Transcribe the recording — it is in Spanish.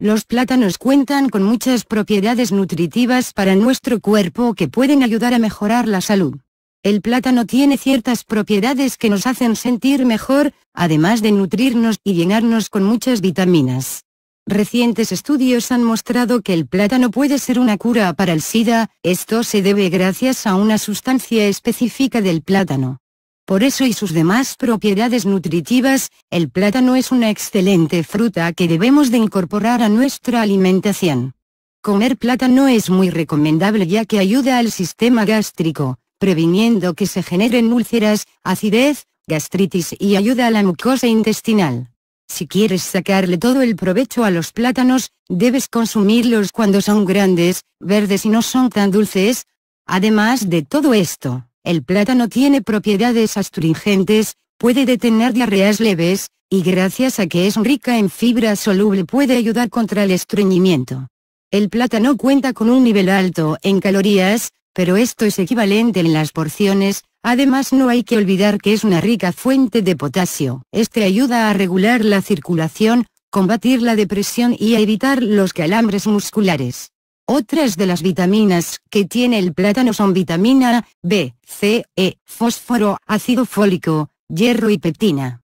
Los plátanos cuentan con muchas propiedades nutritivas para nuestro cuerpo que pueden ayudar a mejorar la salud. El plátano tiene ciertas propiedades que nos hacen sentir mejor, además de nutrirnos y llenarnos con muchas vitaminas. Recientes estudios han mostrado que el plátano puede ser una cura para el SIDA, esto se debe gracias a una sustancia específica del plátano. Por eso y sus demás propiedades nutritivas, el plátano es una excelente fruta que debemos de incorporar a nuestra alimentación. Comer plátano es muy recomendable ya que ayuda al sistema gástrico, previniendo que se generen úlceras, acidez, gastritis y ayuda a la mucosa intestinal. Si quieres sacarle todo el provecho a los plátanos, debes consumirlos cuando son grandes, verdes y no son tan dulces. Además de todo esto, el plátano tiene propiedades astringentes, puede detener diarreas leves, y gracias a que es rica en fibra soluble puede ayudar contra el estreñimiento. El plátano cuenta con un nivel alto en calorías, pero esto es equivalente en las porciones, además no hay que olvidar que es una rica fuente de potasio. Este ayuda a regular la circulación, combatir la depresión y a evitar los calambres musculares. Otras de las vitaminas que tiene el plátano son vitamina B, C, E, fósforo, ácido fólico, hierro y peptina.